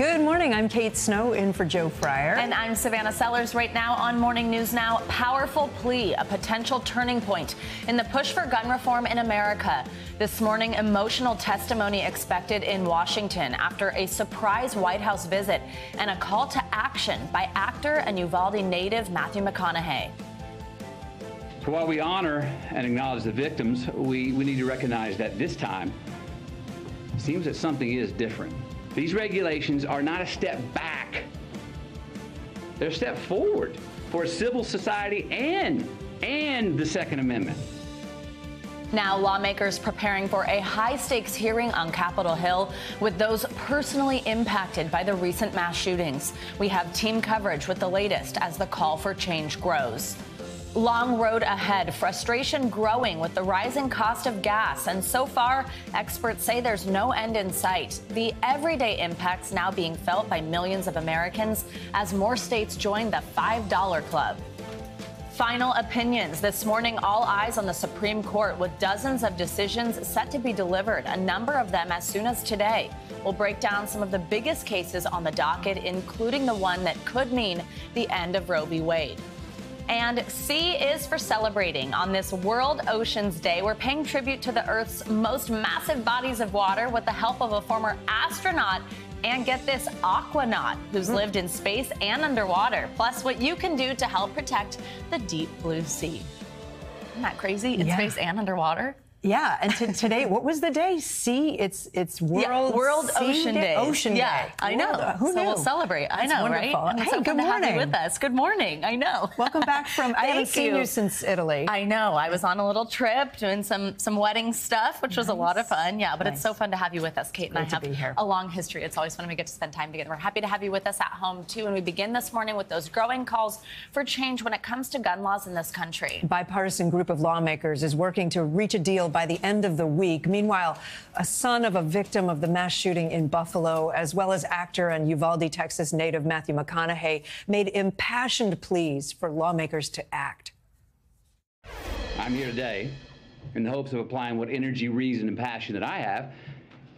Good morning. I'm Kate Snow in for Joe Fryer. And I'm Savannah Sellers right now on Morning News Now. Powerful plea, a potential turning point in the push for gun reform in America. This morning, emotional testimony expected in Washington after a surprise White House visit and a call to action by actor and Uvalde native Matthew McConaughey. So while we honor and acknowledge the victims, we, we need to recognize that this time, it seems that something is different. These regulations are not a step back. They're a step forward for civil society and, and the Second Amendment. Now, lawmakers preparing for a high stakes hearing on Capitol Hill with those personally impacted by the recent mass shootings. We have team coverage with the latest as the call for change grows. Long road ahead, frustration growing with the rising cost of gas, and so far, experts say there's no end in sight. The everyday impacts now being felt by millions of Americans as more states join the $5 club. Final opinions. This morning, all eyes on the Supreme Court with dozens of decisions set to be delivered, a number of them as soon as today. We'll break down some of the biggest cases on the docket, including the one that could mean the end of Roe v. Wade. And C is for celebrating. On this World Oceans Day, we're paying tribute to the Earth's most massive bodies of water with the help of a former astronaut and get this, aquanaut, who's mm. lived in space and underwater. Plus, what you can do to help protect the deep blue sea. Isn't that crazy? In yeah. space and underwater? Yeah, and to, today, what was the day? See, it's it's World yeah, World Ocean Day. Ocean yeah, Day. I know. World, who so knew? we'll celebrate. That's I know, wonderful. right? hey, so good morning. with us. Good morning. I know. Welcome back from. I haven't seen you. since Italy. I know. I was on a little trip doing some some wedding stuff, which nice. was a lot of fun. Yeah, but nice. it's so fun to have you with us, Kate. And Great I have a long history. It's always fun when we get to spend time together. We're happy to have you with us at home too. And we begin this morning with those growing calls for change when it comes to gun laws in this country. A bipartisan group of lawmakers is working to reach a deal by the end of the week. Meanwhile a son of a victim of the mass shooting in Buffalo, as well as actor and Uvalde, Texas native Matthew McConaughey, made impassioned pleas for lawmakers to act. I'm here today in the hopes of applying what energy, reason, and passion that I have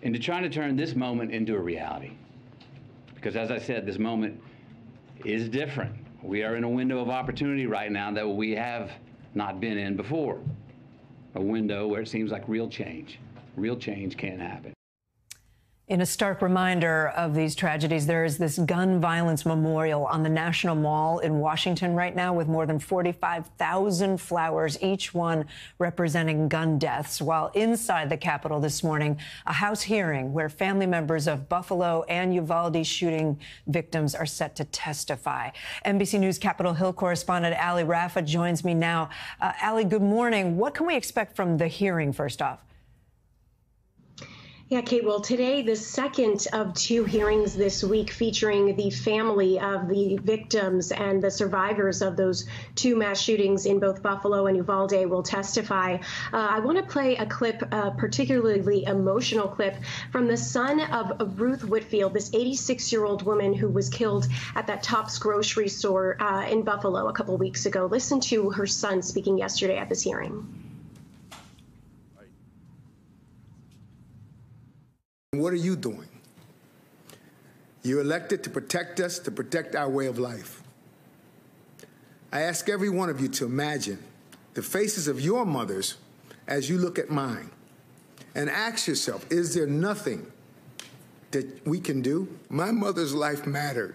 into trying to turn this moment into a reality. Because as I said, this moment is different. We are in a window of opportunity right now that we have not been in before. A window where it seems like real change real change can happen. In a stark reminder of these tragedies, there is this gun violence memorial on the National Mall in Washington right now with more than 45,000 flowers, each one representing gun deaths. While inside the Capitol this morning, a House hearing where family members of Buffalo and Uvalde shooting victims are set to testify. NBC News Capitol Hill correspondent Ali Rafah joins me now. Uh, Ali, good morning. What can we expect from the hearing, first off? Yeah, Kate. Well, today, the second of two hearings this week featuring the family of the victims and the survivors of those two mass shootings in both Buffalo and Uvalde will testify. Uh, I want to play a clip, a particularly emotional clip, from the son of Ruth Whitfield, this 86 year old woman who was killed at that Tops grocery store uh, in Buffalo a couple weeks ago. Listen to her son speaking yesterday at this hearing. What are you doing? You're elected to protect us, to protect our way of life. I ask every one of you to imagine the faces of your mothers as you look at mine and ask yourself is there nothing that we can do? My mother's life mattered.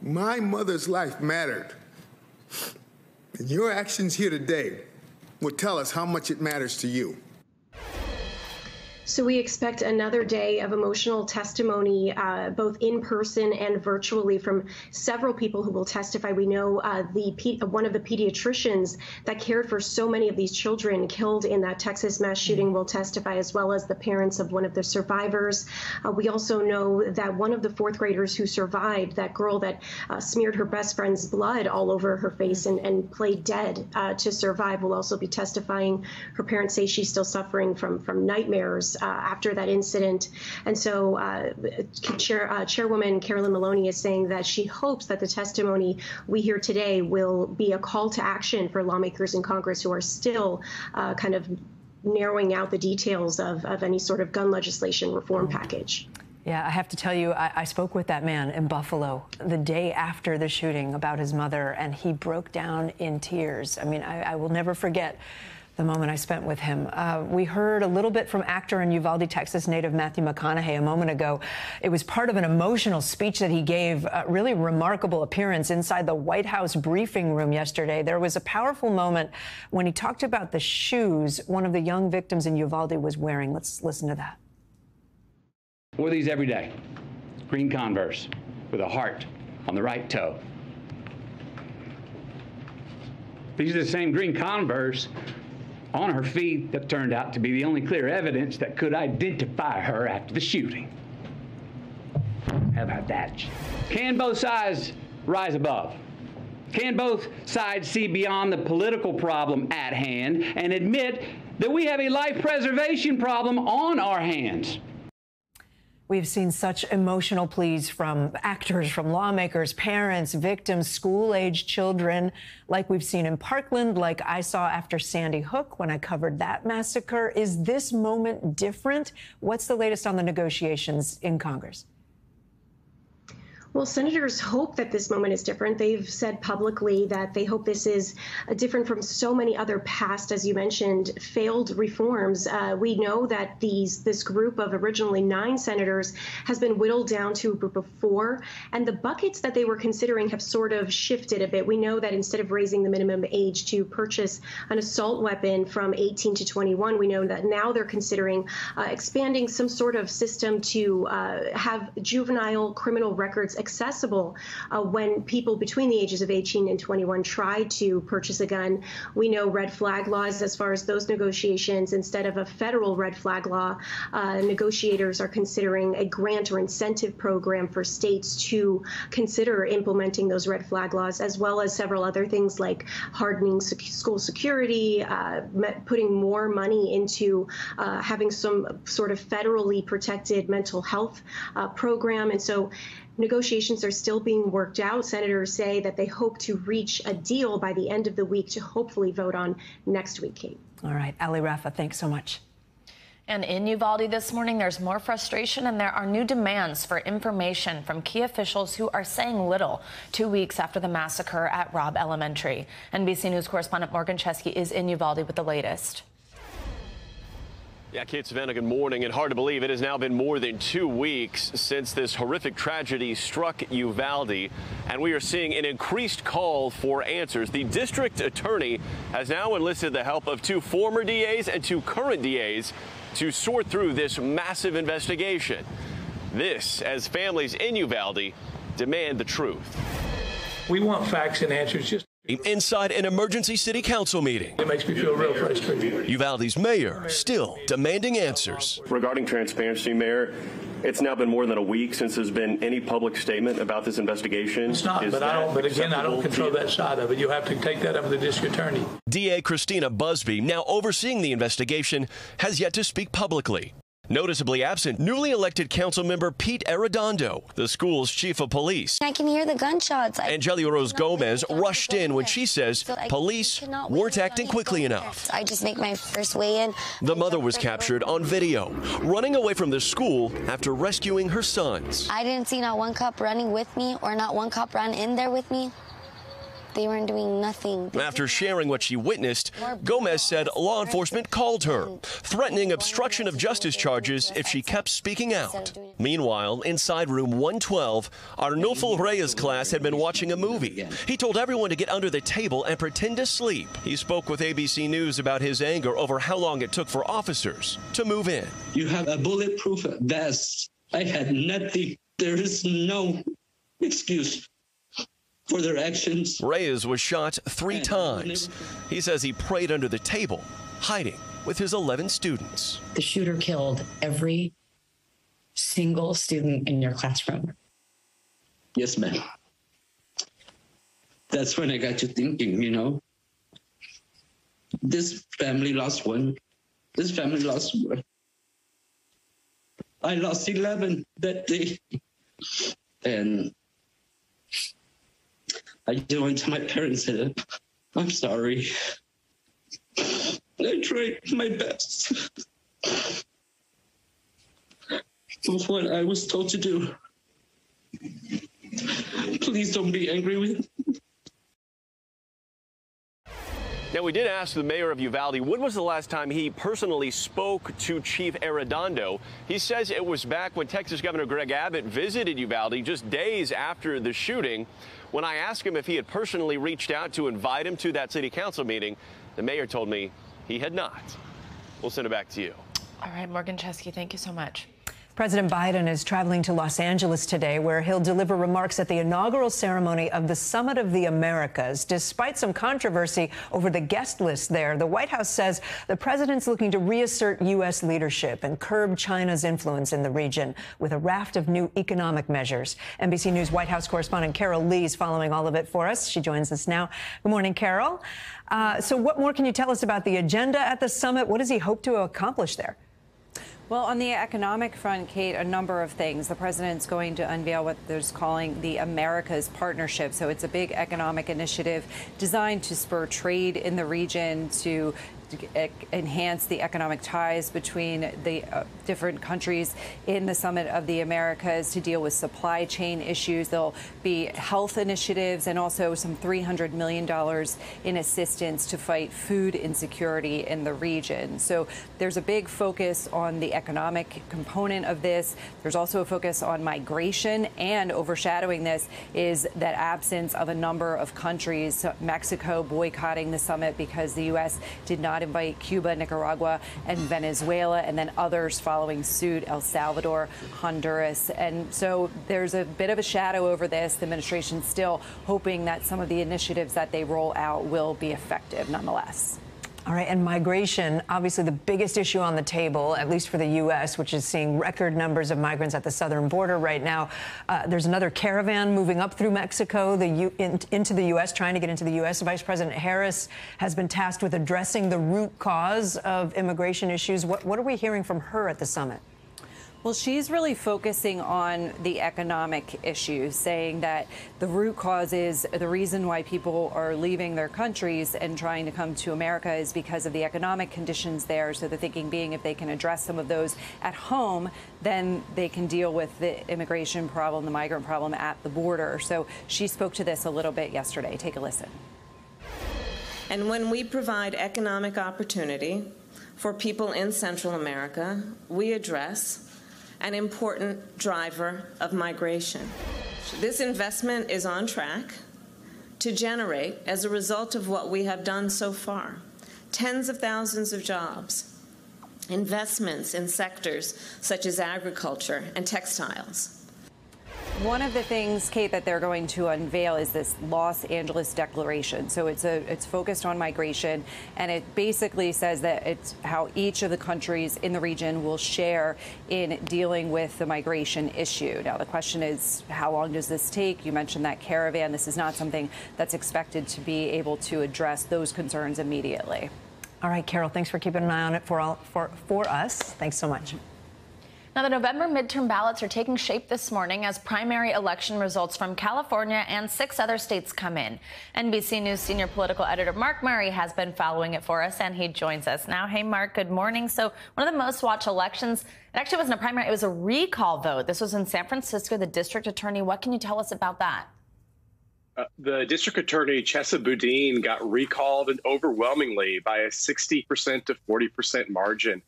My mother's life mattered. And your actions here today will tell us how much it matters to you. So we expect another day of emotional testimony, uh, both in person and virtually, from several people who will testify. We know uh, the one of the pediatricians that cared for so many of these children killed in that Texas mass shooting will testify, as well as the parents of one of the survivors. Uh, we also know that one of the fourth graders who survived, that girl that uh, smeared her best friend's blood all over her face and, and played dead uh, to survive, will also be testifying. Her parents say she's still suffering from from nightmares uh, after that incident. And so uh, Chair, uh, Chairwoman Carolyn Maloney is saying that she hopes that the testimony we hear today will be a call to action for lawmakers in Congress who are still uh, kind of narrowing out the details of, of any sort of gun legislation reform package. Yeah, I have to tell you, I, I, spoke with that man in Buffalo the day after the shooting about his mother, and he broke down in tears. I mean, I, I will never forget the moment I spent with him. Uh, we heard a little bit from actor and Uvalde, Texas native Matthew McConaughey a moment ago. It was part of an emotional speech that he gave, a really remarkable appearance inside the White House briefing room yesterday. There was a powerful moment when he talked about the shoes one of the young victims in Uvalde was wearing. Let's listen to that. Wore these every day. Green Converse with a heart on the right toe. These are the same green Converse on her feet that turned out to be the only clear evidence that could identify her after the shooting. How about that? Can both sides rise above? Can both sides see beyond the political problem at hand and admit that we have a life preservation problem on our hands? We've seen such emotional pleas from actors, from lawmakers, parents, victims, school age children, like we've seen in Parkland, like I saw after Sandy Hook when I covered that massacre. Is this moment different? What's the latest on the negotiations in Congress? Well, senators hope that this moment is different. They've said publicly that they hope this is uh, different from so many other past, as you mentioned, failed reforms. Uh, we know that these this group of originally nine senators has been whittled down to a group of four, and the buckets that they were considering have sort of shifted a bit. We know that instead of raising the minimum age to purchase an assault weapon from 18 to 21, we know that now they're considering uh, expanding some sort of system to uh, have juvenile criminal records accessible uh, when people between the ages of 18 and 21 try to purchase a gun. We know red flag laws as far as those negotiations, instead of a federal red flag law, uh, negotiators are considering a grant or incentive program for states to consider implementing those red flag laws, as well as several other things like hardening sec school security, uh, putting more money into uh, having some sort of federally protected mental health uh, program. And so Negotiations are still being worked out. Senators say that they hope to reach a deal by the end of the week to hopefully vote on next week, Kate. All right. Ali Rafa, thanks so much. And in Uvalde this morning, there's more frustration and there are new demands for information from key officials who are saying little two weeks after the massacre at Robb Elementary. NBC News correspondent Morgan Chesky is in Uvalde with the latest. Yeah, Kate Savannah, good morning. And hard to believe it has now been more than two weeks since this horrific tragedy struck Uvalde, and we are seeing an increased call for answers. The district attorney has now enlisted the help of two former DAs and two current DAs to sort through this massive investigation. This as families in Uvalde demand the truth. We want facts and answers just inside an emergency city council meeting. It makes me feel real frustrated. Uvalde's mayor still demanding answers. Regarding transparency, Mayor, it's now been more than a week since there's been any public statement about this investigation. It's not, Is but I don't. But again, I don't control that side of it. You have to take that up with the district attorney. DA Christina Busbee, now overseeing the investigation, has yet to speak publicly. Noticeably absent, newly elected council member Pete Arredondo, the school's chief of police. I can hear the gunshots. Angelia Rose Gomez rushed in when she says so police weren't acting quickly enough. I just make my first way in. The mother was captured on video, running away from the school after rescuing her sons. I didn't see not one cop running with me or not one cop ran in there with me. They weren't doing nothing. After sharing what she witnessed, Gomez said law enforcement called her, threatening obstruction of justice charges if she kept speaking out. Meanwhile, inside room 112, Arnulfo Reyes' class had been watching a movie. He told everyone to get under the table and pretend to sleep. He spoke with ABC News about his anger over how long it took for officers to move in. You have a bulletproof vest. I had nothing. There is no excuse for their actions. Reyes was shot three times. He says he prayed under the table, hiding with his 11 students. The shooter killed every single student in your classroom. Yes, ma'am. That's when I got you thinking, you know. This family lost one. This family lost one. I lost 11 that day. And I just went to my parents and said, I'm sorry. I tried my best. of what I was told to do. Please don't be angry with me. Now, we did ask the mayor of Uvalde when was the last time he personally spoke to Chief Arredondo. He says it was back when Texas Governor Greg Abbott visited Uvalde just days after the shooting. When I asked him if he had personally reached out to invite him to that city council meeting, the mayor told me he had not. We'll send it back to you. All right, Morgan Chesky, thank you so much. President Biden is traveling to Los Angeles today, where he'll deliver remarks at the inaugural ceremony of the Summit of the Americas. Despite some controversy over the guest list there, the White House says the president's looking to reassert U.S. leadership and curb China's influence in the region with a raft of new economic measures. NBC News White House correspondent Carol Lee is following all of it for us. She joins us now. Good morning, Carol. Uh, so, what more can you tell us about the agenda at the summit? What does he hope to accomplish there? Well, on the economic front, Kate, a number of things. The president's going to unveil what they're calling the Americas Partnership. So it's a big economic initiative designed to spur trade in the region, to enhance the economic ties between the uh, different countries in the Summit of the Americas to deal with supply chain issues. There'll be health initiatives and also some $300 million in assistance to fight food insecurity in the region. So there's a big focus on the economic component of this. There's also a focus on migration, and overshadowing this is that absence of a number of countries, Mexico boycotting the summit because the U.S. did not not invite Cuba, Nicaragua, and Venezuela, and then others following suit, El Salvador, Honduras. And so there's a bit of a shadow over this. The administration still hoping that some of the initiatives that they roll out will be effective nonetheless. All right, and migration, obviously the biggest issue on the table, at least for the U.S., which is seeing record numbers of migrants at the southern border right now. Uh, there's another caravan moving up through Mexico in, into the U.S., trying to get into the U.S. Vice President Harris has been tasked with addressing the root cause of immigration issues. What, what are we hearing from her at the summit? Well, she's really focusing on the economic issues, saying that the root cause is the reason why people are leaving their countries and trying to come to America is because of the economic conditions there. So the thinking being if they can address some of those at home, then they can deal with the immigration problem, the migrant problem at the border. So she spoke to this a little bit yesterday. Take a listen. And when we provide economic opportunity for people in Central America, we address an important driver of migration. This investment is on track to generate, as a result of what we have done so far, tens of thousands of jobs, investments in sectors such as agriculture and textiles one of the things, Kate, that they're going to unveil is this Los Angeles Declaration. So it's a it's focused on migration, and it basically says that it's how each of the countries in the region will share in dealing with the migration issue. Now the question is, how long does this take? You mentioned that caravan. This is not something that's expected to be able to address those concerns immediately. All right, Carol. Thanks for keeping an eye on it for all, for for us. Thanks so much. Now, the November midterm ballots are taking shape this morning as primary election results from California and six other states come in. NBC News senior political editor Mark Murray has been following it for us, and he joins us now. Hey, Mark, good morning. So, one of the most watched elections, it actually wasn't a primary, it was a recall vote. This was in San Francisco, the district attorney. What can you tell us about that? Uh, the district attorney Chesa Boudin got recalled overwhelmingly by a 60% to 40% margin.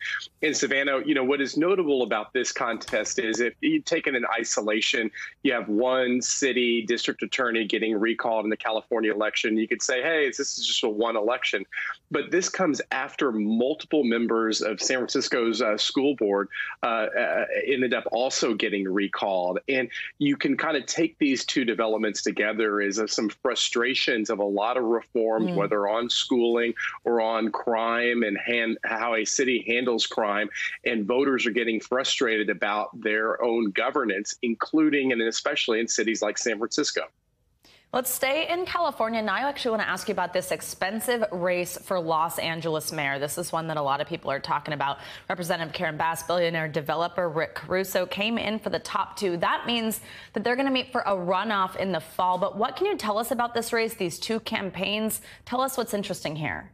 In Savannah, you know, what is notable about this contest is if you take it in isolation, you have one city district attorney getting recalled in the California election. You could say, hey, this is just a one election. But this comes after multiple members of San Francisco's uh, school board uh, uh, ended up also getting recalled. And you can kind of take these two developments together as of some frustrations of a lot of reforms, mm. whether on schooling or on crime and hand, how a city handles crime. And voters are getting frustrated about their own governance, including and especially in cities like San Francisco. Let's stay in California. Now, I actually want to ask you about this expensive race for Los Angeles mayor. This is one that a lot of people are talking about. Representative Karen Bass, billionaire developer Rick Caruso came in for the top two. That means that they're going to meet for a runoff in the fall. But what can you tell us about this race, these two campaigns? Tell us what's interesting here.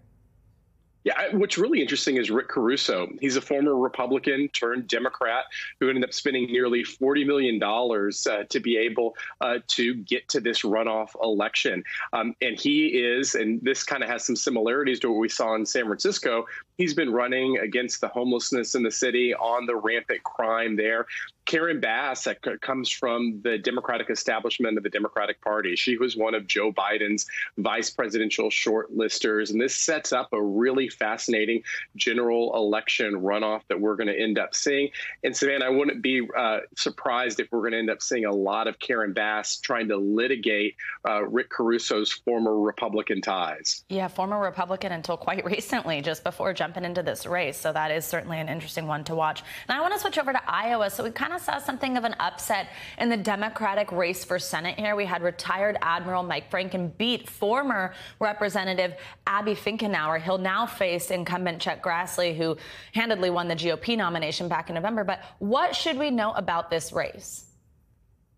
Yeah, what's really interesting is Rick Caruso. He's a former Republican turned Democrat who ended up spending nearly $40 million uh, to be able uh, to get to this runoff election. Um, and he is, and this kind of has some similarities to what we saw in San Francisco. He's been running against the homelessness in the city, on the rampant crime there. Karen Bass comes from the Democratic establishment of the Democratic Party. She was one of Joe Biden's vice presidential shortlisters. And this sets up a really fascinating general election runoff that we're going to end up seeing. And Savannah, I wouldn't be uh, surprised if we're going to end up seeing a lot of Karen Bass trying to litigate uh, Rick Caruso's former Republican ties. Yeah, former Republican until quite recently, just before jumping into this race. So that is certainly an interesting one to watch. And I want to switch over to Iowa. So we kind of saw something of an upset in the Democratic race for Senate here. We had retired Admiral Mike Franken beat former Representative Abby Finkenauer. He'll now face incumbent Chuck Grassley, who handedly won the GOP nomination back in November. But what should we know about this race?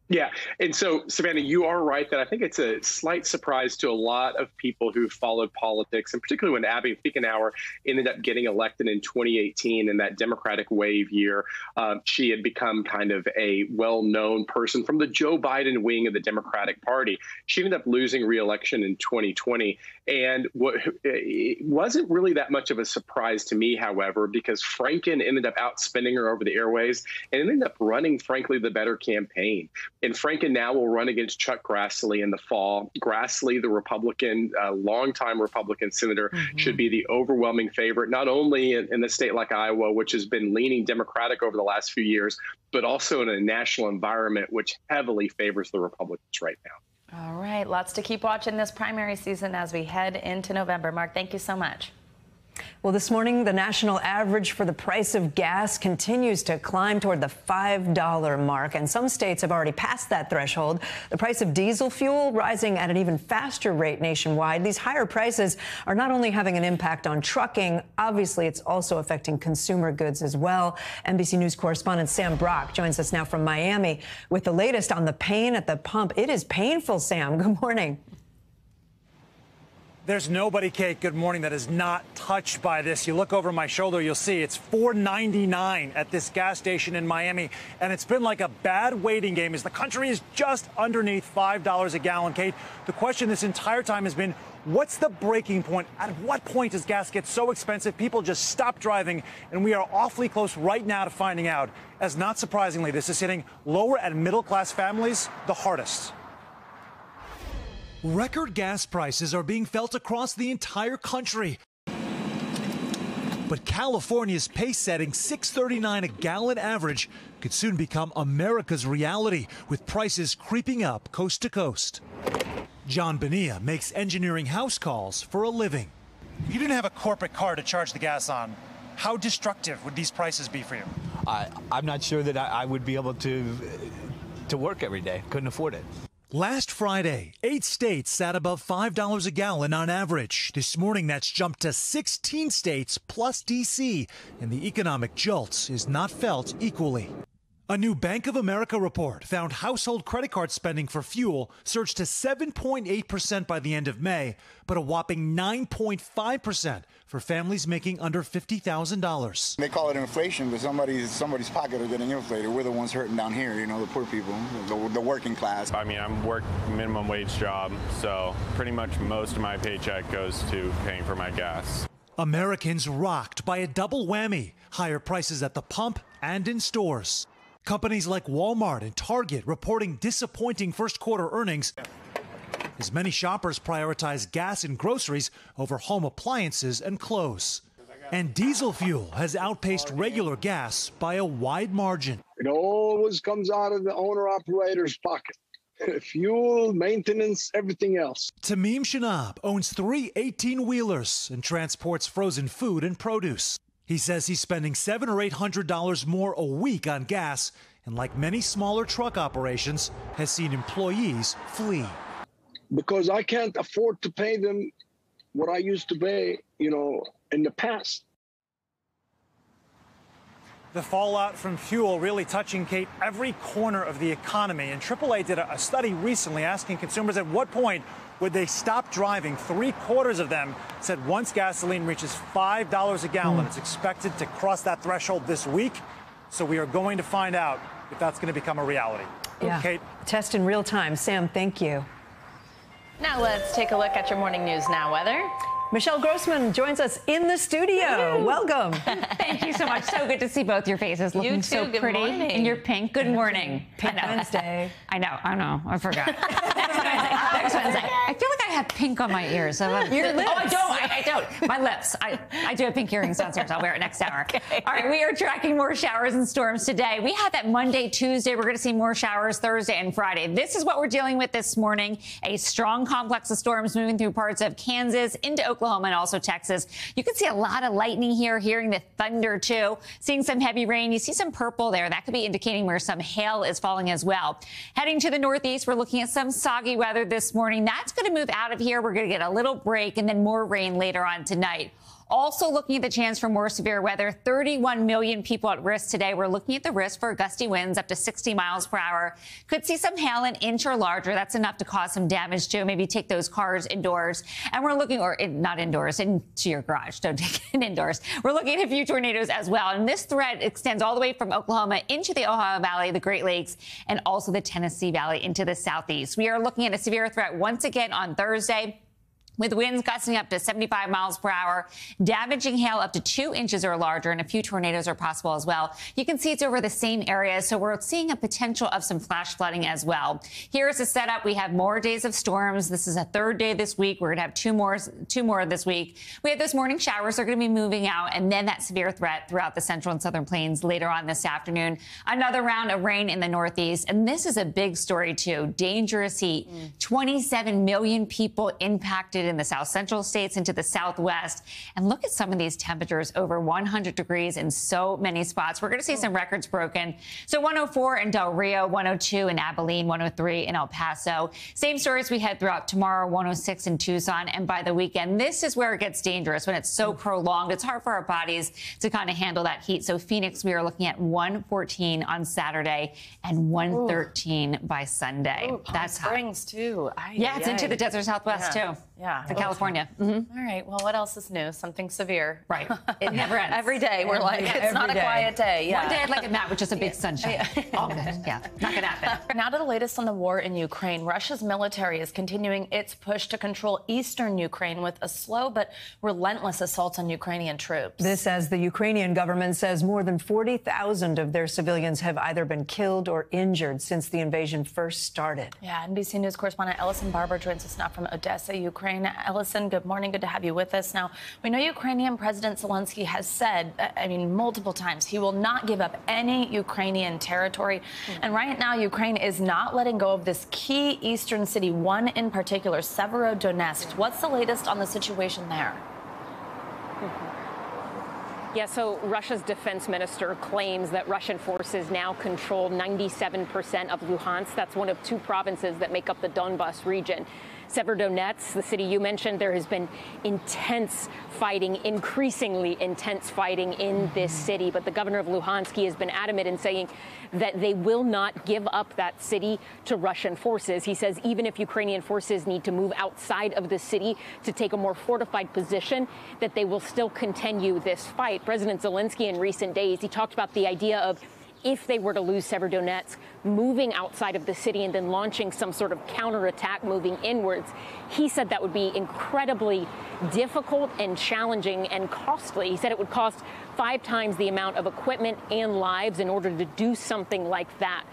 Yeah. And so, Savannah, you are right that I think it's a slight surprise to a lot of people who followed politics, and particularly when Abby Finkenauer ended up getting elected in 2018 in that Democratic wave year. Um, she had become kind of a well known person from the Joe Biden wing of the Democratic Party. She ended up losing reelection in 2020. And what it wasn't really that much of a surprise to me, however, because Franken ended up outspending her over the airways and ended up running, frankly, the better campaign. And Franken now will run against Chuck Grassley in the fall. Grassley, the Republican, uh, longtime Republican senator, mm-hmm. should be the overwhelming favorite, not only in, in a state like Iowa, which has been leaning Democratic over the last few years, but also in a national environment which heavily favors the Republicans right now. All right, lots to keep watching this primary season as we head into November. Mark, thank you so much. Well, this morning, the national average for the price of gas continues to climb toward the $5 mark, and some states have already passed that threshold. The price of diesel fuel rising at an even faster rate nationwide. These higher prices are not only having an impact on trucking, obviously, it's also affecting consumer goods as well. NBC News correspondent Sam Brock joins us now from Miami with the latest on the pain at the pump. It is painful, Sam. Good morning. There's nobody, Kate, good morning, that is not touched by this. You look over my shoulder, you'll see it's $4.99 at this gas station in Miami. And it's been like a bad waiting game as the country is just underneath $5 a gallon, Kate. The question this entire time has been what's the breaking point? At what point does gas get so expensive people just stop driving? And we are awfully close right now to finding out. As not surprisingly, this is hitting lower and middle class families the hardest. Record gas prices are being felt across the entire country. But California's pace setting 639 a gallon average could soon become America's reality with prices creeping up coast to coast. John Benia makes engineering house calls for a living. If you didn't have a corporate car to charge the gas on, how destructive would these prices be for you? I, am not sure that I, I would be able to to work every day. Couldn't afford it. Last Friday, eight states sat above $5 a gallon on average. This morning, that's jumped to 16 states plus D.C., and the economic jolt is not felt equally. A new Bank of America report found household credit card spending for fuel surged to 7.8% by the end of May, but a whopping 9.5% for families making under $50,000. They call it inflation, but somebody's somebody's pocket is getting inflated. We're the ones hurting down here, you know, the poor people, the, the working class. I mean, I'm work minimum wage job, so pretty much most of my paycheck goes to paying for my gas. Americans rocked by a double whammy, higher prices at the pump and in stores. Companies like Walmart and Target reporting disappointing first quarter earnings as many shoppers prioritize gas and groceries over home appliances and clothes. And diesel fuel has outpaced regular gas by a wide margin. It always comes out of the owner operator's pocket. Fuel, maintenance, everything else. Tamim Shanab owns three 18 wheelers and transports frozen food and produce. He says he's spending seven or eight hundred dollars more a week on gas, and like many smaller truck operations, has seen employees flee because I can't afford to pay them what I used to pay, you know, in the past. The fallout from fuel really touching, Kate, every corner of the economy. And AAA did a study recently asking consumers at what point would they stop driving. Three quarters of them said once gasoline reaches $5 a gallon, mm. it's expected to cross that threshold this week. So we are going to find out if that's going to become a reality. Yeah. Kate. Test in real time. Sam, thank you. Now let's take a look at your morning news now weather. Michelle Grossman joins us in the studio. Welcome. Thank you so much. So good to see both your faces looking you too. so good pretty morning. in your pink. Good morning. Pink Wednesday. I know. I know. I forgot. Next Wednesday. I feel like I have pink on my ears. Your lips. Oh, I don't. I, I, don't. My lips. I, I do have pink earrings downstairs. I'll wear it next hour. Okay. All right. We are tracking more showers and storms today. We had that Monday, Tuesday. We're going to see more showers Thursday and Friday. This is what we're dealing with this morning. A strong complex of storms moving through parts of Kansas into Oklahoma and also Texas. Texas. You can see a lot of lightning here, hearing the thunder too, seeing some heavy rain. You see some purple there. That could be indicating where some hail is falling as well. Heading to the northeast, we're looking at some soggy weather this morning. That's going to move out of here. We're going to get a little break and then more rain later on tonight. Also looking at the chance for more severe weather. 31 million people at risk today. We're looking at the risk for gusty winds up to 60 miles per hour. Could see some hail an inch or larger. That's enough to cause some damage too. Maybe take those cars indoors. And we're looking, or in, not indoors, into your garage. Don't take it indoors. We're looking at a few tornadoes as well. And this threat extends all the way from Oklahoma into the Ohio Valley, the Great Lakes, and also the Tennessee Valley into the southeast. We are looking at a severe threat once again on Thursday with winds gusting up to 75 miles per hour, damaging hail up to two inches or larger, and a few tornadoes are possible as well. You can see it's over the same area, so we're seeing a potential of some flash flooding as well. Here's the setup. We have more days of storms. This is a third day this week. We're going to have two more, two more this week. We have those morning showers. They're going to be moving out, and then that severe threat throughout the central and southern plains later on this afternoon. Another round of rain in the northeast, and this is a big story too. Dangerous heat. Mm. 27 million people impacted in the south central states into the southwest. And look at some of these temperatures over 100 degrees in so many spots. We're going to see oh. some records broken. So 104 in Del Rio, 102 in Abilene, 103 in El Paso. Same stories we had throughout tomorrow, 106 in Tucson. And by the weekend, this is where it gets dangerous when it's so mm. prolonged. It's hard for our bodies to kind of handle that heat. So Phoenix, we are looking at 114 on Saturday and 113 Ooh. by Sunday. Ooh, That's Springs hot. too. Aye, yeah, it's into the desert Southwest yeah. too. Yeah. To California. Mm-hmm. All right. Well, what else is new? Something severe. Right. It never ends. Every day we're like, yeah, it's not day. a quiet day. Yeah. One day I'd like a mat with just a big sunshine. All good. Yeah. Not going to happen. Now to the latest on the war in Ukraine. Russia's military is continuing its push to control eastern Ukraine with a slow but relentless assault on Ukrainian troops. This as the Ukrainian government says more than 40,000 of their civilians have either been killed or injured since the invasion first started. Yeah. NBC News correspondent Ellison Barber joins us now from Odessa, Ukraine. Ellison, good morning. Good to have you with us. Now, we know Ukrainian President Zelensky has said, I mean, multiple times, he will not give up any Ukrainian territory. Mm-hmm. And right now, Ukraine is not letting go of this key eastern city, one in particular, Severodonetsk. What's the latest on the situation there? Yeah, so Russia's defense minister claims that Russian forces now control 97% of Luhansk. That's one of two provinces that make up the Donbas region. Severodonetsk, the city you mentioned, there has been intense fighting, increasingly intense fighting in this city. But the governor of Luhansk has been adamant in saying that they will not give up that city to Russian forces. He says even if Ukrainian forces need to move outside of the city to take a more fortified position, that they will still continue this fight. President Zelensky in recent days, he talked about the idea of if they were to lose Severodonetsk, moving outside of the city and then launching some sort of counterattack moving inwards. He said that would be incredibly difficult and challenging and costly. He said it would cost five times the amount of equipment and lives in order to do something like that.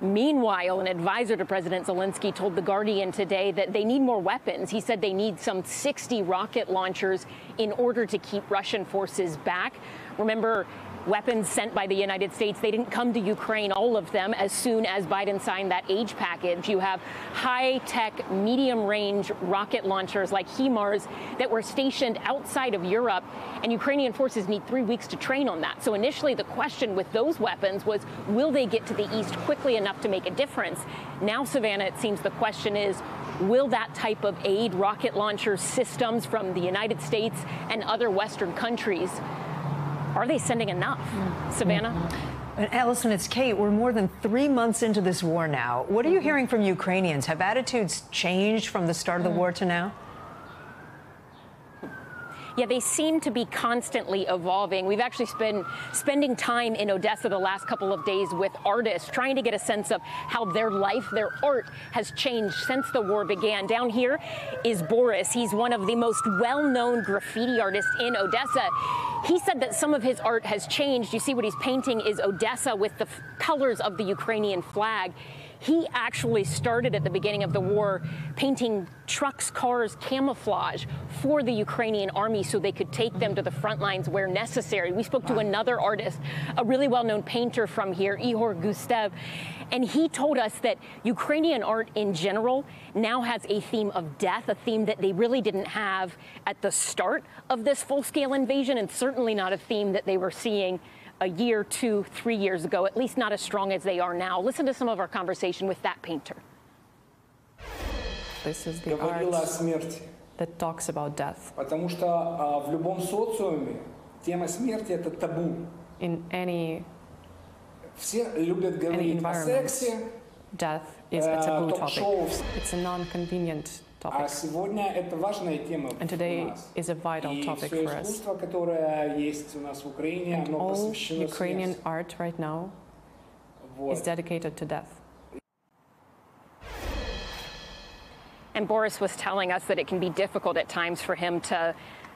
Meanwhile, an advisor to President Zelensky told The Guardian today that they need more weapons. He said they need some 60 rocket launchers in order to keep Russian forces back. Remember, weapons sent by the United States. They didn't come to Ukraine, all of them, as soon as Biden signed that age package. You have high tech, medium range rocket launchers like HIMARS that were stationed outside of Europe, and Ukrainian forces need three weeks to train on that. So initially, the question with those weapons was will they get to the east quickly enough to make a difference? Now, Savannah, it seems the question is will that type of aid, rocket launcher systems from the United States and other Western countries, are they sending enough? Savannah? Mm-hmm. And Ellison, it's Kate. We're more than three months into this war now. What are you hearing from Ukrainians? Have attitudes changed from the start of the mm. war to now? Yeah, they seem to be constantly evolving. We've actually been spending time in Odessa the last couple of days with artists, trying to get a sense of how their life, their art has changed since the war began. Down here is Boris. He's one of the most well-known graffiti artists in Odessa. He said that some of his art has changed. You see what he's painting is Odessa with the colors of the Ukrainian flag. He actually started at the beginning of the war painting trucks, cars, camouflage for the Ukrainian army so they could take them to the front lines where necessary. We spoke to another artist, a really well known painter from here, Ihor Gustev, and he told us that Ukrainian art in general now has a theme of death, a theme that they really didn't have at the start of this full scale invasion, and certainly not a theme that they were seeing a year, two, three years ago, at least not as strong as they are now. Listen to some of our conversation with that painter. This is the art that talks about death. Потому что а, в любом социуме тема смерти это табу. In any Все любят говорить о сексе, death is a taboo topic. ток-шоу. It's a non-convenient А topic. сегодня это важная тема And у today нас. is a vital И topic все for us. искусство, которое есть у нас в Украине, And оно all посвящено Ukrainian смерти. art right now is Вот. dedicated to death. And Boris was telling us that it can be difficult at times for him to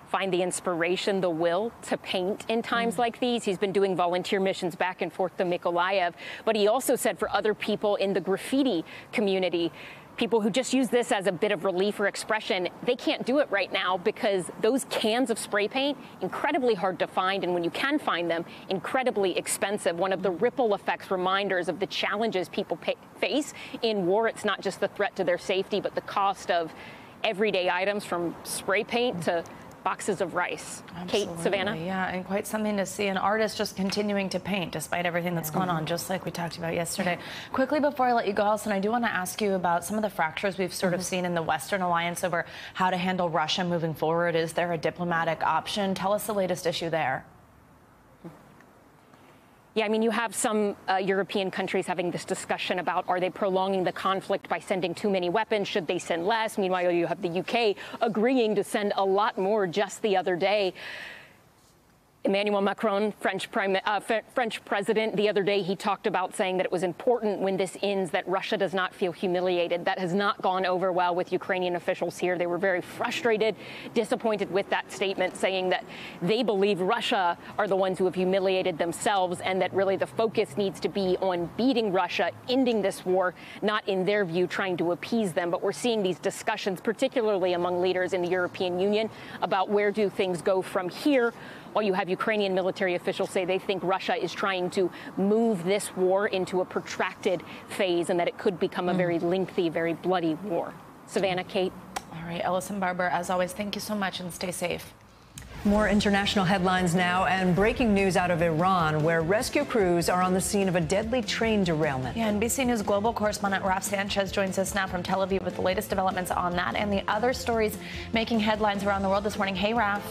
find the inspiration, the will to paint in times like these. He's been doing volunteer missions back and forth to Mykolaiv, but he also said for other people in the graffiti community, people who just use this as a bit of relief or expression, they can't do it right now because those cans of spray paint incredibly hard to find and when you can find them, incredibly expensive. One of the ripple effects reminders of the challenges people pa face in war. It's not just the threat to their safety, but the cost of everyday items from spray paint to boxes of rice. Kate, Absolutely, Savannah? Yeah, and quite something to see. An artist just continuing to paint despite everything that's going on, mm-hmm. just like we talked about yesterday. Quickly, before I let you go, Ellison, I do want to ask you about some of the fractures we've sort of mm-hmm. seen in the Western alliance over how to handle Russia moving forward. Is there a diplomatic option? Tell us the latest issue there. Yeah, I mean, you have some uh, European countries having this discussion about are they prolonging the conflict by sending too many weapons? Should they send less? Meanwhile, you have the UK agreeing to send a lot more just the other day. Emmanuel Macron, French, prime, uh, French president, the other day he talked about saying that it was important when this ends that Russia does not feel humiliated. That has not gone over well with Ukrainian officials here. They were very frustrated, disappointed with that statement, saying that they believe Russia are the ones who have humiliated themselves and that really the focus needs to be on beating Russia, ending this war, not in their view trying to appease them. But we're seeing these discussions, particularly among leaders in the European Union, about where do things go from here while you have Ukrainian military officials say they think Russia is trying to move this war into a protracted phase and that it could become a mm. very lengthy, very bloody war. Savannah, Kate. All right, Ellison Barber, as always, thank you so much and stay safe. More international headlines now and breaking news out of Iran, where rescue crews are on the scene of a deadly train derailment. Yeah, NBC News global correspondent Raf Sanchez joins us now from Tel Aviv with the latest developments on that and the other stories making headlines around the world this morning. Hey, Raf.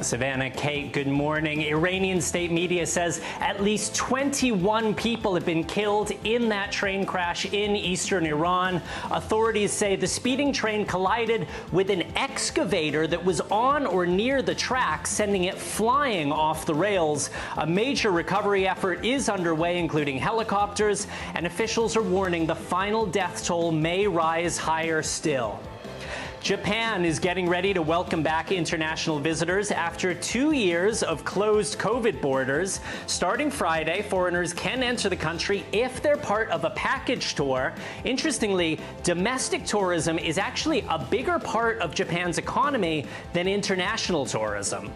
Savannah, Kate, good morning. Iranian state media says at least 21 people have been killed in that train crash in eastern Iran. Authorities say the speeding train collided with an excavator that was on or near the track, sending it flying off the rails. A major recovery effort is underway, including helicopters, and officials are warning the final death toll may rise higher still. Japan is getting ready to welcome back international visitors after two years of closed COVID borders. Starting Friday, foreigners can enter the country if they're part of a package tour. Interestingly, domestic tourism is actually a bigger part of Japan's economy than international tourism.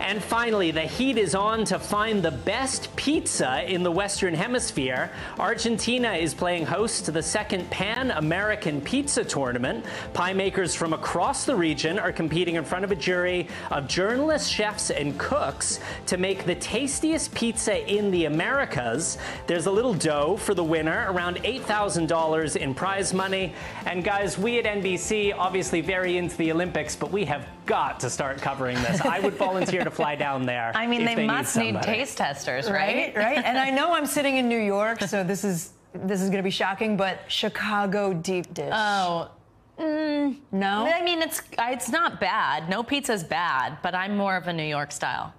And finally, the heat is on to find the best pizza in the Western Hemisphere. Argentina is playing host to the second Pan American Pizza Tournament. Pie makers from across the region are competing in front of a jury of journalists, chefs, and cooks to make the tastiest pizza in the Americas. There's a little dough for the winner, around $8,000 in prize money. And guys, we at NBC obviously very into the Olympics, but we have got to start covering this. I would volunteer to fly down there. I mean, if they, they must need, need, taste testers, right? right? Right. And I know I'm sitting in New York, so this is this is going to be shocking, but Chicago deep dish. Oh. Mm, no, I mean it's it's not bad. No pizza's bad, but I'm more of a New York style.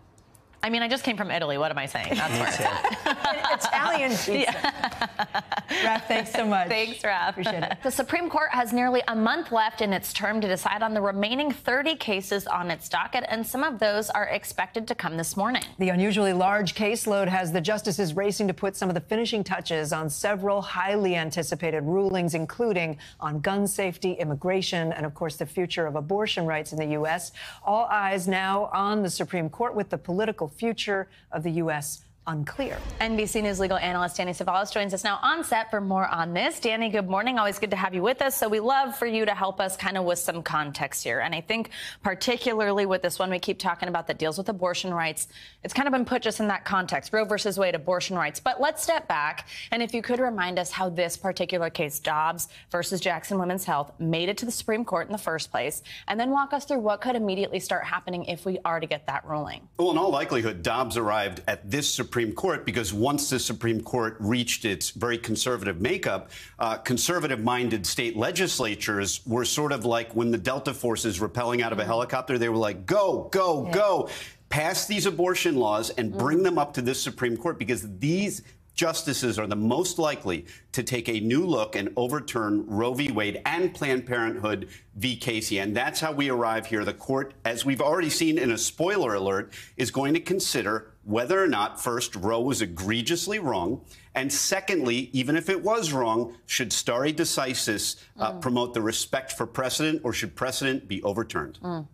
I mean, I just came from Italy. What am I saying? That's where it's at. Italian pizza. Raph, thanks so much. Thanks, Raph. Appreciate it. The Supreme Court has nearly a month left in its term to decide on the remaining 30 cases on its docket, and some of those are expected to come this morning. The unusually large caseload has the justices racing to put some of the finishing touches on several highly anticipated rulings, including on gun safety, immigration, and, of course, the future of abortion rights in the U.S. All eyes now on the Supreme Court with the political future of the U.S unclear. NBC News legal analyst Danny Cevallos joins us now on set for more on this. Danny, good morning. Always good to have you with us. So we love for you to help us kind of with some context here. And I think particularly with this one we keep talking about that deals with abortion rights, it's kind of been put just in that context, Roe versus Wade abortion rights. But let's step back and if you could remind us how this particular case, Dobbs versus Jackson Women's Health, made it to the Supreme Court in the first place, and then walk us through what could immediately start happening if we are to get that ruling. Well, in all likelihood, Dobbs arrived at this Supreme Supreme Court because once the Supreme Court reached its very conservative makeup, uh, conservative minded state legislatures were sort of like when the Delta Force is rappelling out of a helicopter, they were like, go, go, yeah. go. Pass these abortion laws and bring mm. them up to this Supreme Court because these justices are the most likely to take a new look and overturn Roe v. Wade and Planned Parenthood v. Casey. And that's how we arrive here. The court, as we've already seen in a spoiler alert, is going to consider whether or not, first, Roe was egregiously wrong, and secondly, even if it was wrong, should stare decisis uh, mm. promote the respect for precedent or should precedent be overturned? Mm.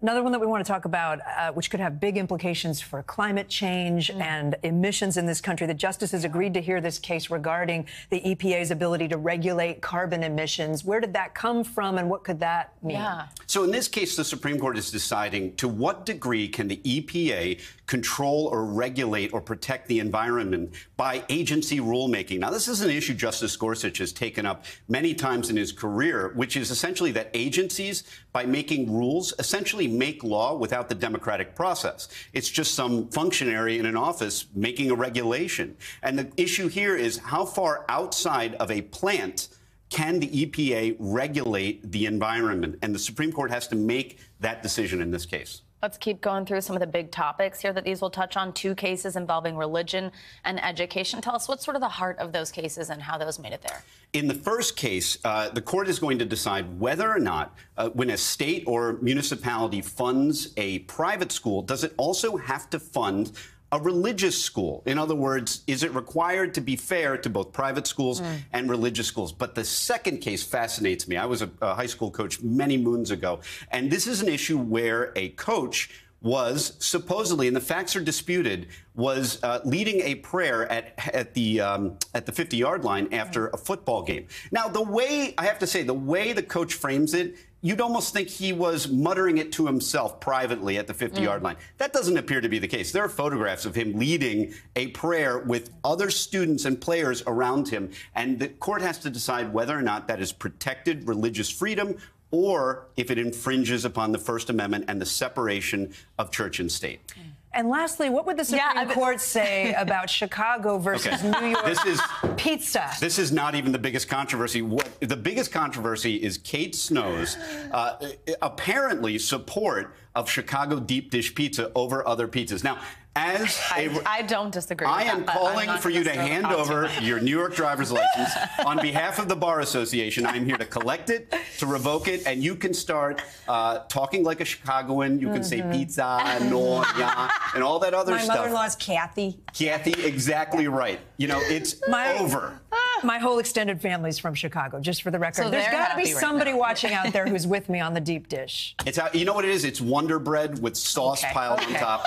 Another one that we want to talk about, uh, which could have big implications for climate change mm. and emissions in this country. The justices agreed to hear this case regarding the EPA's ability to regulate carbon emissions. Where did that come from, and what could that mean? Yeah. So, in this case, the Supreme Court is deciding to what degree can the EPA control or regulate or protect the environment by agency rulemaking. Now, this is an issue Justice Gorsuch has taken up many times in his career, which is essentially that agencies, by making rules, essentially make law without the democratic process. It's just some functionary in an office making a regulation. And the issue here is how far outside of a plant can the EPA regulate the environment? And the Supreme Court has to make that decision in this case. Let's keep going through some of the big topics here that these will touch on. Two cases involving religion and education. Tell us what's sort of the heart of those cases and how those made it there. In the first case, uh, the court is going to decide whether or not, uh, when a state or municipality funds a private school, does it also have to fund a religious school. In other words, is it required to be fair to both private schools mm. and religious schools? But the second case fascinates me. I was a, a high school coach many moons ago, and this is an issue where a coach was supposedly, and the facts are disputed, was uh, leading a prayer at at the um, at the 50 yard line after a football game. Now, the way I have to say, the way the coach frames it you'd almost think he was muttering it to himself privately at the 50 yard mm. line. That doesn't appear to be the case. There are photographs of him leading a prayer with other students and players around him, and the court has to decide whether or not that is protected religious freedom or if it infringes upon the First Amendment and the separation of church and state. Mm. And lastly, what would the Supreme yeah, Court say about Chicago versus okay. New York this is, pizza? This is not even the biggest controversy. What the biggest controversy is Kate Snow's uh, apparently support of Chicago deep dish pizza over other pizzas. Now, as I don't disagree. I am that, calling for you to hand over your New York driver's license on behalf of the Bar Association. I'm here to collect it, to revoke it, and you can start uh, talking like a Chicagoan. You can mm-hmm. say pizza, no, yeah, and all that other My stuff. My mother-in-law's Kathy. Kathy, exactly yeah. right. You know, it's My, over. My whole extended family's from Chicago, just for the record. So There's they're got to be happy right somebody watching out there who's with me on the deep dish. It's out, you know what it is? It's Wonder Bread with sauce Okay, piled okay. on top.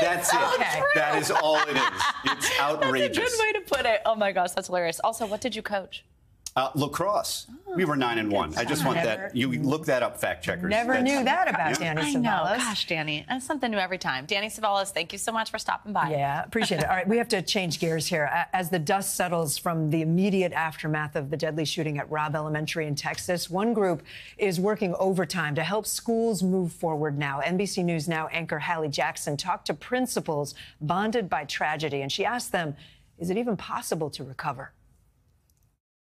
That's so it. true. That is all it is. It's outrageous. That's a good way to put it. Oh my gosh, that's hilarious. Also, what did you coach? Uh, lacrosse. we were nine and one. I just want Never- that. You look that up, fact checkers. Never That's- knew that about Yeah. Danny I know. Cevallos. Gosh, Danny, that's something new every time. Danny Cevallos, thank you so much for stopping by. Yeah, appreciate it. All right, we have to change gears here. As the dust settles from the immediate aftermath of the deadly shooting at Robb Elementary in Texas, one group is working overtime to help schools move forward now. NBC News Now anchor Hallie Jackson talked to principals bonded by tragedy, and she asked them, is it even possible to recover?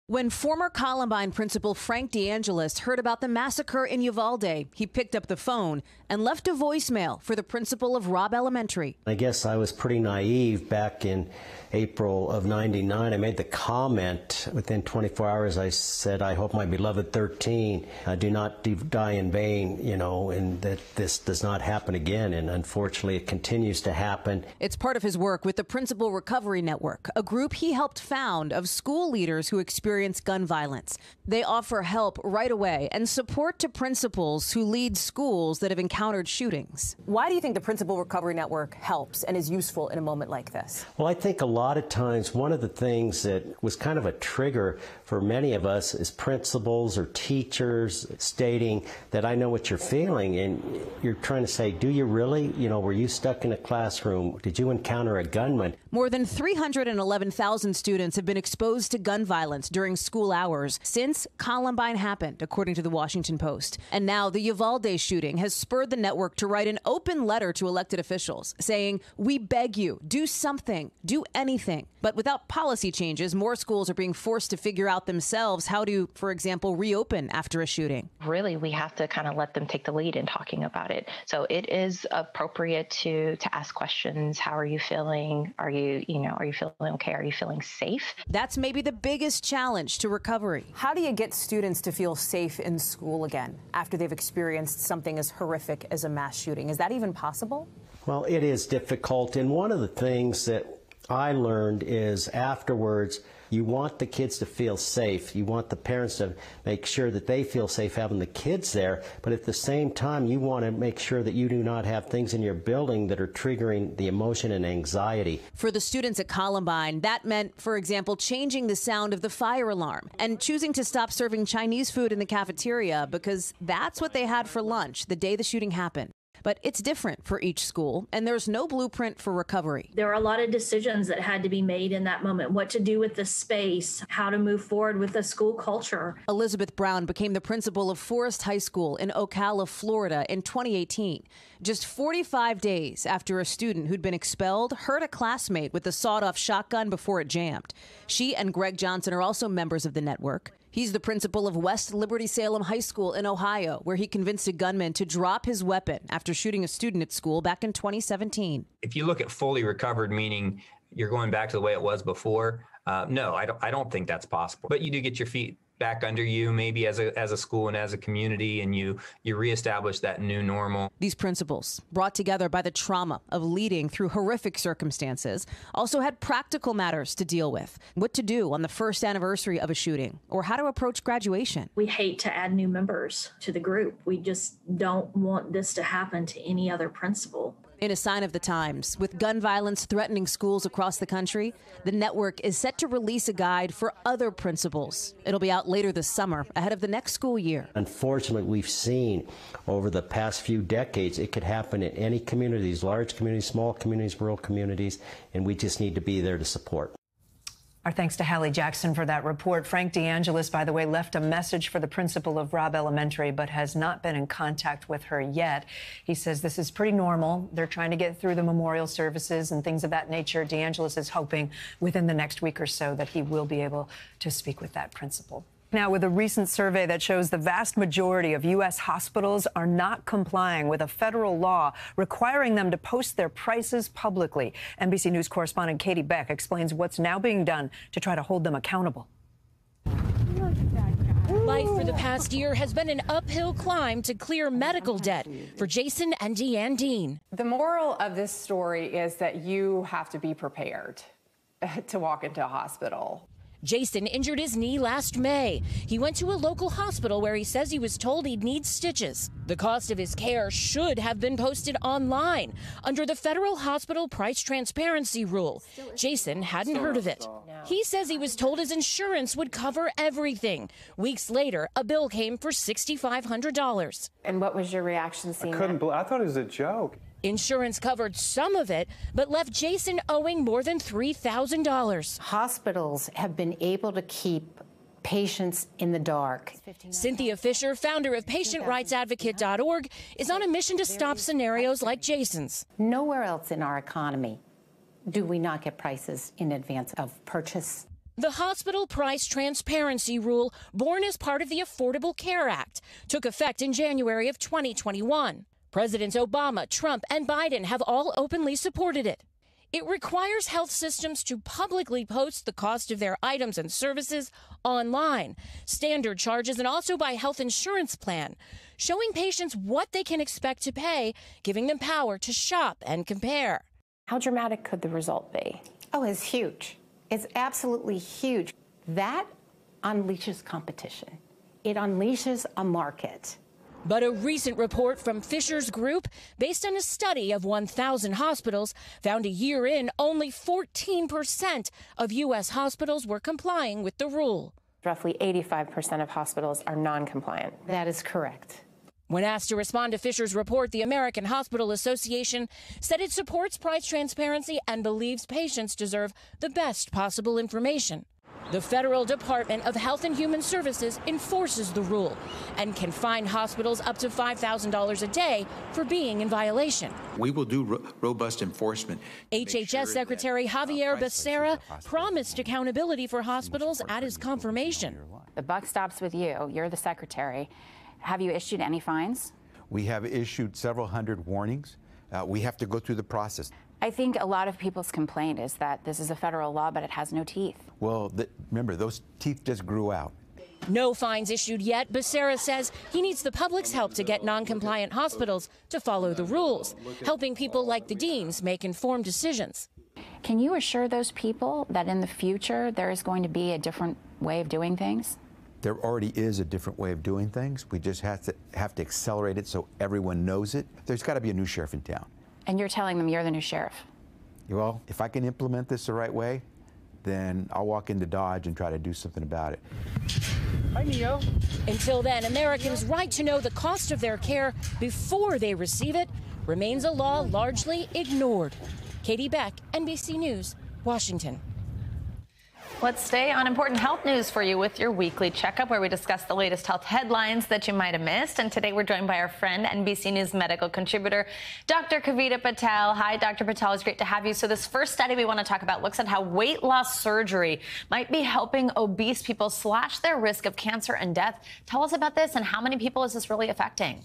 When former Columbine principal Frank DeAngelis heard about the massacre in Uvalde, he picked up the phone and left a voicemail for the principal of Robb Elementary. I guess I was pretty naive back in April of 99. I made the comment within 24 hours. I said, I hope my beloved 13 uh, do not die in vain, you know, and that this does not happen again. And unfortunately, it continues to happen. It's part of his work with the Principal Recovery Network, a group he helped found of school leaders who experience gun violence. They offer help right away and support to principals who lead schools that have encountered shootings. Why do you think the Principal Recovery Network helps and is useful in a moment like this? Well, I think a lot of times one of the things that was kind of a trigger for many of us is principals or teachers stating that I know what you're feeling, and you're trying to say, do you really? You know, were you stuck in a classroom? Did you encounter a gunman? More than 311,000 students have been exposed to gun violence during school hours since Columbine happened, according to the Washington Post. And now the Uvalde shooting has spurred the network to write an open letter to elected officials saying, We beg you, do something, do anything. But without policy changes, more schools are being forced to figure out themselves how to, for example, reopen after a shooting. really we have to kind of let them take the lead in talking about it so it is appropriate to to ask questions how are you feeling are you you know are you feeling okay are you feeling safe That's maybe the biggest challenge to recovery. How do you get students to feel safe in school again after they've experienced something as horrific as a mass shooting? Is that even possible? Well, it is difficult. And one of the things that I learned is afterwards, you want the kids to feel safe. You want the parents to make sure that they feel safe having the kids there. But at the same time, you want to make sure that you do not have things in your building that are triggering the emotion and anxiety. For the students at Columbine, that meant, for example, changing the sound of the fire alarm and choosing to stop serving Chinese food in the cafeteria because that's what they had for lunch the day the shooting happened. But it's different for each school, and there's no blueprint for recovery. There are a lot of decisions that had to be made in that moment what to do with the space, how to move forward with the school culture. Elizabeth Brown became the principal of Forest High School in Ocala, Florida in 2018. Just 45 days after a student who'd been expelled hurt a classmate with a sawed off shotgun before it jammed. She and Greg Johnson are also members of the network. He's the principal of West Liberty Salem High School in Ohio, where he convinced a gunman to drop his weapon after shooting a student at school back in 2017. if you look at fully recovered, meaning you're going back to the way it was before, uh, no, I don't. I don't think that's possible. But you do get your feet back under you, maybe as a as a school and as a community, and you you reestablish that new normal. These principals, brought together by the trauma of leading through horrific circumstances, also had practical matters to deal with what to do on the first anniversary of a shooting, or how to approach graduation. We hate to add new members to the group. We just don't want this to happen to any other principal. In a sign of the times, with gun violence threatening schools across the country, the network is set to release a guide for other principals. It'll be out later this summer, ahead of the next school year. Unfortunately, we've seen over the past few decades, it could happen in any communities, large communities, small communities, rural communities, and we just need to be there to support. Our thanks to Hallie Jackson for that report. Frank DeAngelis, by the way, left a message for the principal of Robb Elementary, but has not been in contact with her yet. He says this is pretty normal. They're trying to get through the memorial services and things of that nature. DeAngelis is hoping within the next week or so that he will be able to speak with that principal. Now, with a recent survey that shows the vast majority of U.S. hospitals are not complying with a federal law requiring them to post their prices publicly. NBC News correspondent Katie Beck explains what's now being done to try to hold them accountable. Life for the past year has been an uphill climb to clear medical debt for Jason and Deanne Dean. The moral of this story is that you have to be prepared to walk into a hospital. Jason injured his knee last May. He went to a local hospital where he says he was told he'd need stitches. The cost of his care should have been posted online under the federal hospital price transparency rule. Jason hadn't heard of it. He says he was told his insurance would cover everything. Weeks later, a bill came for $6,500. And what was your reaction seeing I couldn't that? believe, I thought it was a joke. Insurance covered some of it, but left Jason owing more than $3,000. Hospitals have been able to keep patients in the dark. Cynthia Fisher, founder of PatientRightsAdvocate.org, is on a mission to stop scenarios like Jason's. Nowhere else in our economy do we not get prices in advance of purchase. The hospital price transparency rule, born as part of the Affordable Care Act, took effect in January of 2021. Presidents Obama, Trump, and Biden have all openly supported it. It requires health systems to publicly post the cost of their items and services online, standard charges, and also by health insurance plan, showing patients what they can expect to pay, giving them power to shop and compare. How dramatic could the result be? Oh, it's huge. It's absolutely huge. That unleashes competition. It unleashes a market. But a recent report from Fisher's Group, based on a study of 1,000 hospitals, found a year in only 14% of U.S. hospitals were complying with the rule. Roughly 85% of hospitals are non compliant. That is correct. When asked to respond to Fisher's report, the American Hospital Association said it supports price transparency and believes patients deserve the best possible information. The Federal Department of Health and Human Services enforces the rule and can fine hospitals up to $5,000 a day for being in violation. We will do ro- robust enforcement. HHS Secretary Xavier Becerra promised accountability for hospitals at his confirmation. The buck stops with you. You're the secretary. Have you issued any fines? We have issued several hundred warnings. Uh, we have to go through the process. I think a lot of people's complaint is that this is a federal law, but it has no teeth. Well, th- remember, those teeth just grew out. No fines issued yet. Becerra says he needs the public's help to get non-compliant hospitals to follow the rules, helping people like the deans make informed decisions. Can you assure those people that in the future there is going to be a different way of doing things? There already is a different way of doing things. We just have to have to accelerate it so everyone knows it. There's got to be a new sheriff in town. And you're telling them you're the new sheriff. Well, if I can implement this the right way, then I'll walk into Dodge and try to do something about it. Hi, Neo. Until then, Americans' right to know the cost of their care before they receive it remains a law largely ignored. Katie Beck, NBC News, Washington. Let's stay on important health news for you with your weekly checkup, where we discuss the latest health headlines that you might have missed. And today we're joined by our friend, NBC News medical contributor, Dr. Kavita Patel. Hi, Dr. Patel. It's great to have you. So, this first study we want to talk about looks at how weight loss surgery might be helping obese people slash their risk of cancer and death. Tell us about this and how many people is this really affecting?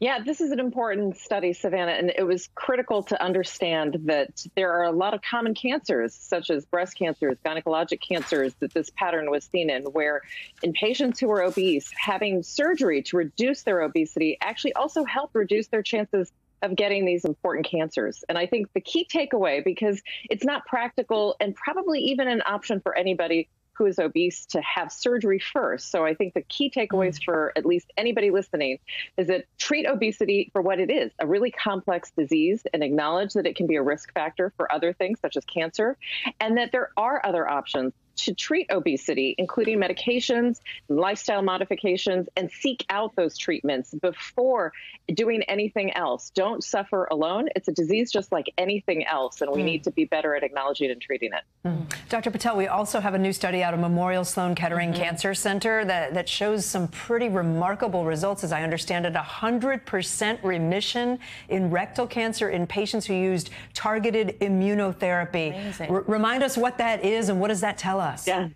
Yeah, this is an important study, Savannah, and it was critical to understand that there are a lot of common cancers, such as breast cancers, gynecologic cancers, that this pattern was seen in, where in patients who are obese, having surgery to reduce their obesity actually also helped reduce their chances of getting these important cancers. And I think the key takeaway, because it's not practical and probably even an option for anybody who is obese to have surgery first. So I think the key takeaways mm. for at least anybody listening is that treat obesity for what it is a really complex disease and acknowledge that it can be a risk factor for other things such as cancer, and that there are other options to treat obesity, including medications, lifestyle modifications, and seek out those treatments before doing anything else. Don't suffer alone. It's a disease just like anything else, and we Mm. need to be better at acknowledging and treating it. Dr. Patel, we also have a new study out of Memorial Sloan Kettering Mhm. Cancer Center that, that shows some pretty remarkable results, as I understand it. 100% remission in rectal cancer in patients who used targeted immunotherapy. R- remind us what that is and what does that tell us? Yeah.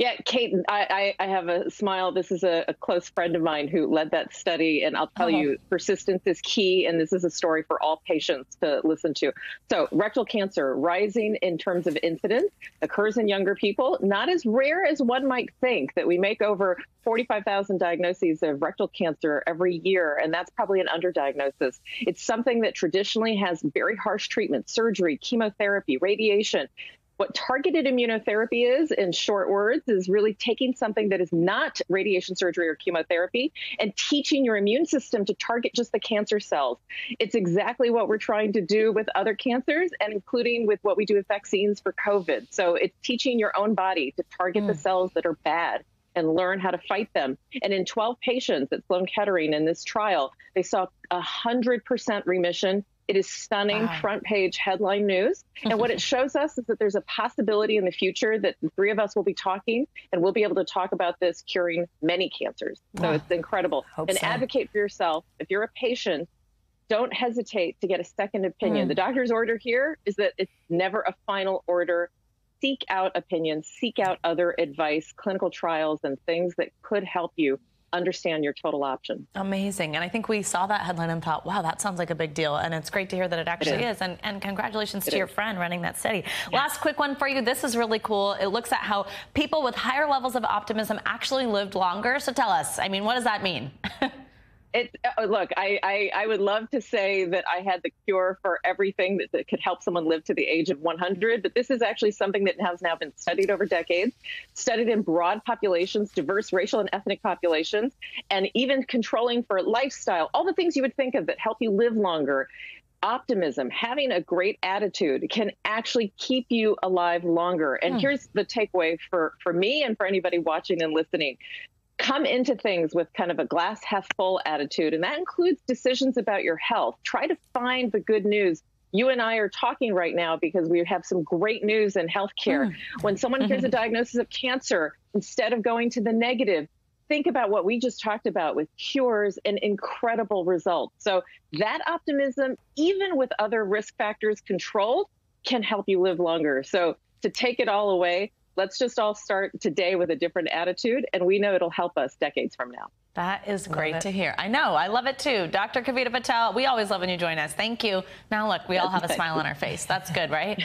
Yeah, Kate, I, I, I have a smile. This is a, a close friend of mine who led that study, and I'll tell Uh-huh. you, persistence is key, and this is a story for all patients to listen to. So, rectal cancer rising in terms of incidence occurs in younger people, not as rare as one might think. That we make over 45,000 diagnoses of rectal cancer every year, and that's probably an underdiagnosis. It's something that traditionally has very harsh treatment, surgery, chemotherapy, radiation What targeted immunotherapy is, in short words, is really taking something that is not radiation surgery or chemotherapy and teaching your immune system to target just the cancer cells. It's exactly what we're trying to do with other cancers and including with what we do with vaccines for COVID. So it's teaching your own body to target mm. the cells that are bad and learn how to fight them. And in 12 patients at Sloan Kettering in this trial, they saw 100% remission it is stunning wow. front page headline news. And what it shows us is that there's a possibility in the future that the three of us will be talking and we'll be able to talk about this curing many cancers. So wow. it's incredible. Hope and so. advocate for yourself. If you're a patient, don't hesitate to get a second opinion. Mm. The doctor's order here is that it's never a final order. Seek out opinions, seek out other advice, clinical trials, and things that could help you understand your total option. Amazing. And I think we saw that headline and thought, wow, that sounds like a big deal. And it's great to hear that it actually it is. is. And, and congratulations it to is. your friend running that study. Yeah. Last quick one for you. This is really cool. It looks at how people with higher levels of optimism actually lived longer. So tell us, I mean, what does that mean? It, uh, look, I, I, I, would love to say that I had the cure for everything that, that, could help someone live to the age of 100, but this is actually something that has now been studied over decades, studied in broad populations, diverse racial and ethnic populations, and even controlling for lifestyle, all the things you would think of that help you live longer. Optimism, having a great attitude can actually keep you alive longer. And hmm. here's the takeaway for, for me and for anybody watching and listening come into things with kind of a glass half full attitude, and that includes decisions about your health. Try to find the good news. You and I are talking right now because we have some great news in healthcare. Mm. When someone hears a diagnosis of cancer, instead of going to the negative, think about what we just talked about with cures and incredible results. So, that optimism, even with other risk factors controlled, can help you live longer. So, to take it all away, let's just all start today with a different attitude, and we know it'll help us decades from now. That is great to hear. I know. I love it too. Dr. Kavita Patel, we always love when you join us. Thank you. Now, look, we all have a smile on our face. That's good, right?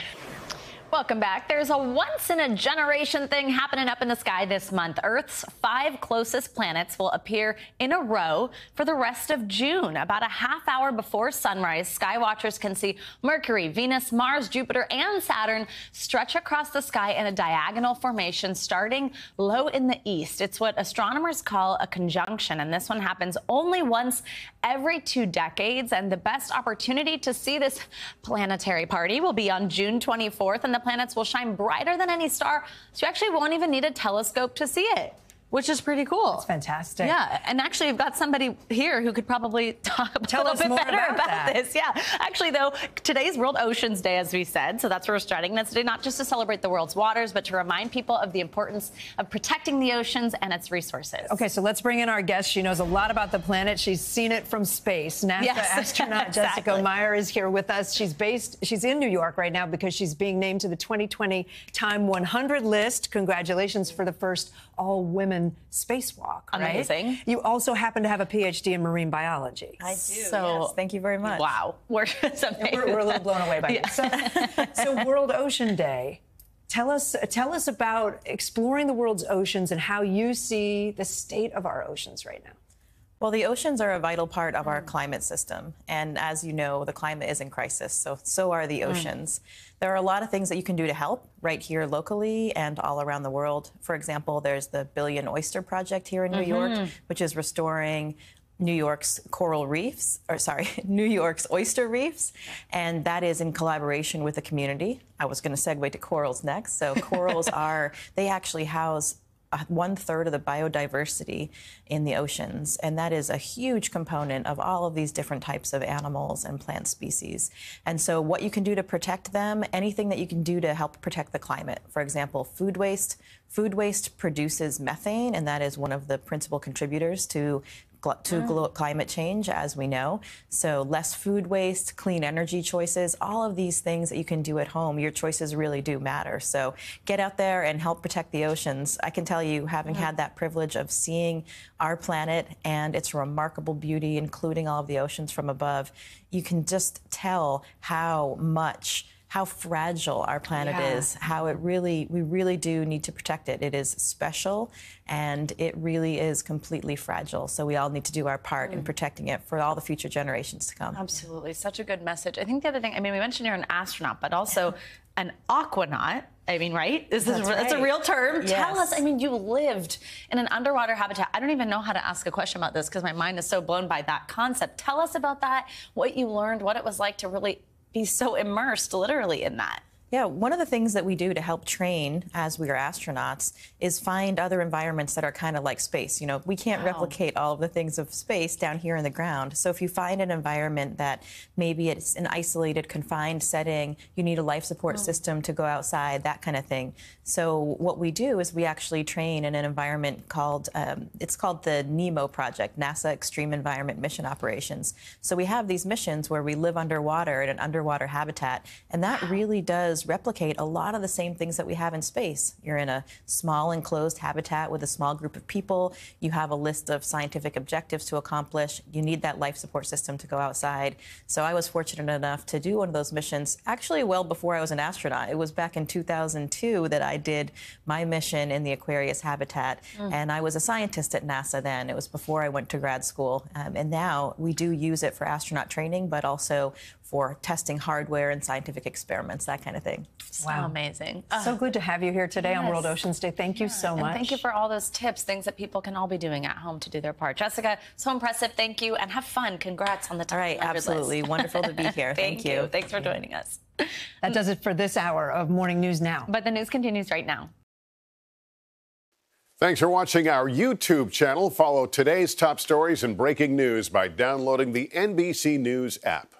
Welcome back. There's a once in a generation thing happening up in the sky this month. Earth's five closest planets will appear in a row for the rest of June. About a half hour before sunrise, sky watchers can see Mercury, Venus, Mars, Jupiter, and Saturn stretch across the sky in a diagonal formation starting low in the east. It's what astronomers call a conjunction, and this one happens only once every two decades. And the best opportunity to see this planetary party will be on June 24th, and the planets will shine brighter than any star, so you actually won't even need a telescope to see it which is pretty cool. That's fantastic. Yeah, and actually, I've got somebody here who could probably talk a Tell little bit better about, about this. Yeah, actually, though, today's World Oceans Day, as we said, so that's where we're starting. That's today not just to celebrate the world's waters, but to remind people of the importance of protecting the oceans and its resources. Okay, so let's bring in our guest. She knows a lot about the planet. She's seen it from space. NASA yes, astronaut exactly. Jessica Meir is here with us. She's based. She's in New York right now because she's being named to the 2020 Time 100 list. Congratulations for the first all-women spacewalk. Right? Amazing. You also happen to have a PhD in marine biology. I do. So yes. thank you very much. Wow, we're, we're, we're, a little blown away by yeah. this. So, so World Ocean Day. Tell us, tell us about exploring the world's oceans and how you see the state of our oceans right now. Well, the oceans are a vital part of our mm. climate system. And as you know, the climate is in crisis, so so are the mm. oceans. Mm. There are a lot of things that you can do to help right here locally and all around the world. For example, there's the Billion Oyster Project here in New mm-hmm. York, which is restoring New York's coral reefs, or sorry, New York's oyster reefs, and that is in collaboration with the community. I was going to segue to corals next. So corals are they actually house one third of the biodiversity in the oceans. And that is a huge component of all of these different types of animals and plant species. And so, what you can do to protect them, anything that you can do to help protect the climate. For example, food waste. Food waste produces methane, and that is one of the principal contributors to to mm. climate change, as we know. So, less food waste, clean energy choices, all of these things that you can do at home, your choices really do matter. So, get out there and help protect the oceans. I can tell you, having mm. had that privilege of seeing our planet and its remarkable beauty, including all of the oceans from above, you can just tell how much how fragile our planet Yeah. is, how it really, we really do need to protect it. It is special and it really is completely fragile. So we all need to do our part in hmm. protecting it for all the future generations to come. Absolutely. Such a good message. I think the other thing, I mean, we mentioned you're an astronaut, but also an aquanaut. I mean, right? Is this That's that's a real term? Tell us. I mean, you lived in an underwater habitat. I don't even know how to ask a question about this because my mind is so blown by that concept. Tell us about that, what you learned, what it was like to really be so immersed literally in that. Yeah, one of the things that we do to help train as we are astronauts is find other environments that are kind of like space. You know, we can't Wow. replicate all of the things of space down here in the ground. So if you find an environment that maybe it's an isolated, confined setting, you need a life support system to go outside, that kind of thing. So what we do is we actually train in an environment called um, it's called the NEEMO project, NASA Extreme Environment Mission Operations. So we have these missions where we live underwater in an underwater habitat, and that really does replicate a lot of the same things that we have in space. You're in a small enclosed habitat with a small group of people. You have a list of scientific objectives to accomplish. You need that life support system to go outside. So I was fortunate enough to do one of those missions actually well before I was an astronaut. It was back in 2002 that I did my mission in the Aquarius habitat. Mm. And I was a scientist at NASA then. It was before I went to grad school. Um, and now we do use it for astronaut training, but also for testing hardware and scientific experiments, that kind of thing. So amazing. So good to have you here today on World Oceans Day. Thank you so And much. thank you for all those tips, things that people can all be doing at home to do their part. Jessica, so impressive. Thank you and have fun. Congrats on the top All right, 100 list. absolutely. Wonderful to be here. Thank, Thank you. you. Thanks for joining us. That does it for this hour of Morning News Now. But the news continues right now. Thanks for watching our YouTube channel. Follow today's top stories and breaking news by downloading the NBC News app.